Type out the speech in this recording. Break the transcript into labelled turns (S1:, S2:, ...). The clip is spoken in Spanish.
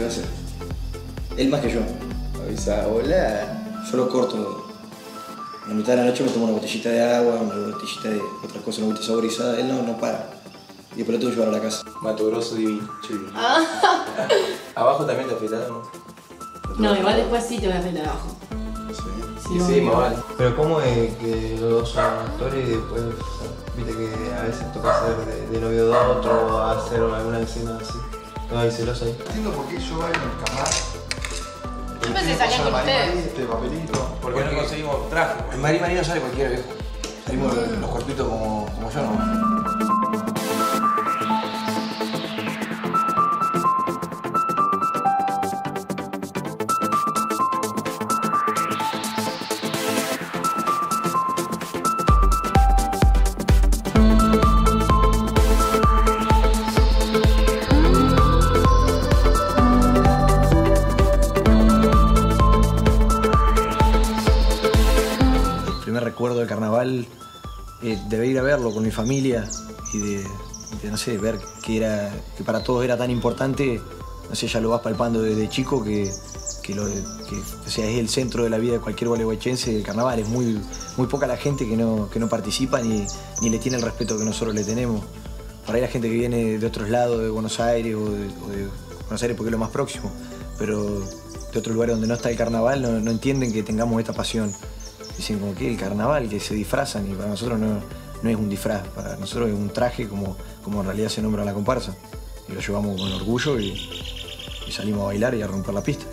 S1: ¿qué va a hacer? Él más que yo.
S2: Avisa, hola.
S1: Yo lo corto. A la mitad de la noche me tomo una botellita de agua, una botellita de otra cosa, una botella saborizada. Él no, no para. Y después lo tengo que llevar a la casa.
S2: Mato grosso divino. Chido. Abajo también te afeitaron, ¿no?
S3: No, igual después sí te voy a afeitar abajo.
S2: Sí,
S3: no,
S2: sí,
S3: no.
S2: más vale.
S4: Pero ¿cómo es que los dos son actores y después, o sea, viste que a veces toca hacer de, de novio de otro o hacer alguna escena así? ¿No hay celos ahí?
S5: Entiendo por qué yo bailo en Camar.
S3: Yo pensé que salían con ustedes.
S5: Este papelito.
S2: Porque no conseguimos traje.
S1: En Marí Marí no sale cualquiera, viejo. Salimos los cuerpitos como, como yo, ¿no? Recuerdo del carnaval, eh, de ir a verlo con mi familia y de, de, no sé, ver que, era, que para todos era tan importante, no sé, ya lo vas palpando desde chico que, que, sea, es el centro de la vida de cualquier gualeguaychense el carnaval. Es muy, muy poca la gente que no, que no participa ni, ni le tiene el respeto que nosotros le tenemos. Por ahí la gente que viene de otros lados, de Buenos Aires o de, o de Buenos Aires porque es lo más próximo, pero de otros lugares donde no está el carnaval no entienden que tengamos esta pasión. Dicen como que el carnaval, que se disfrazan y para nosotros no, no es un disfraz, para nosotros es un traje como, como en realidad se nombra la comparsa. Y lo llevamos con orgullo y, y salimos a bailar y a romper la pista.